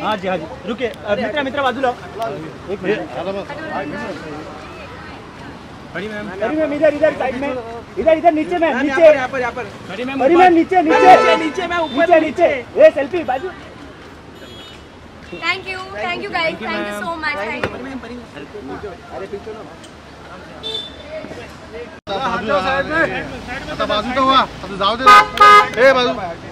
हाँ जी हाँ जी रुके अ, मित्रा मित्रा बाजूला एक मिनट बड़ी मैम अरे मैम इधर इधर साइड में इधर इधर नीचे मैम नीचे यहाँ पर यहाँ पर बड़ी मैम अरे मैम नीचे नीचे नीचे नीचे मैं ऊपर नीचे नीचे ये सेल्फी बाजू thank you thank you guys thank you so much thank you आता बाजू तर व्हा आता जाऊ दे ए बाजू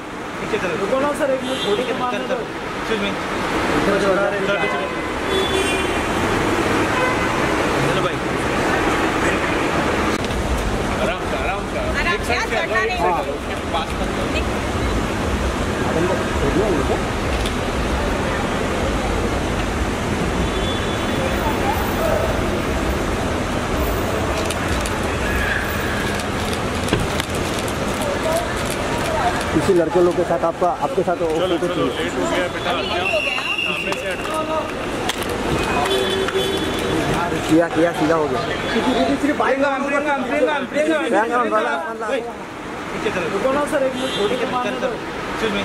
नीचे चलो। रुको ना सर एक मिनट थोड़ी के मारने दो। एक्सक्यूज मी चलो भाई। आराम से आराम से एक साइड से चढ़ना नहीं। पास किसी लड़के लोग के साथ आपका आपके साथ चलो चलो लेट हो गया बेटा सामने से किया किया सीधा हो गया चलो सर एक मिनट थोड़ी के मारने दो एक्सक्यूज मी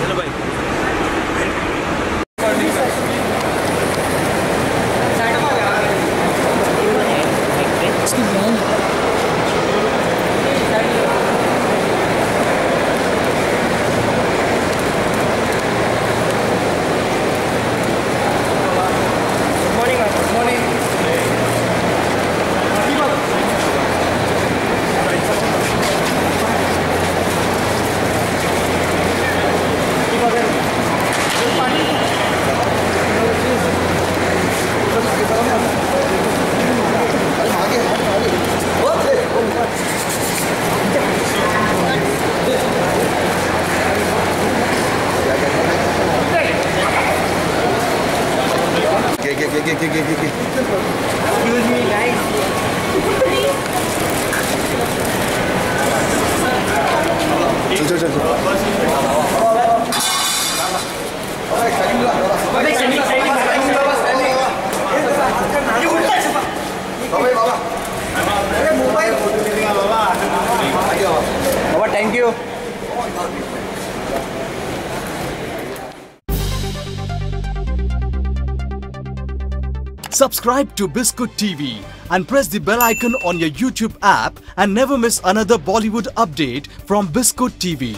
चलो भाई गे गे गे गे गे गे गे एक्सक्यूज मी गाइस चल चल चल बाबा Subscribe to Biscuit TV and press the bell icon on your YouTube app and never miss another Bollywood update from Biscuit TV.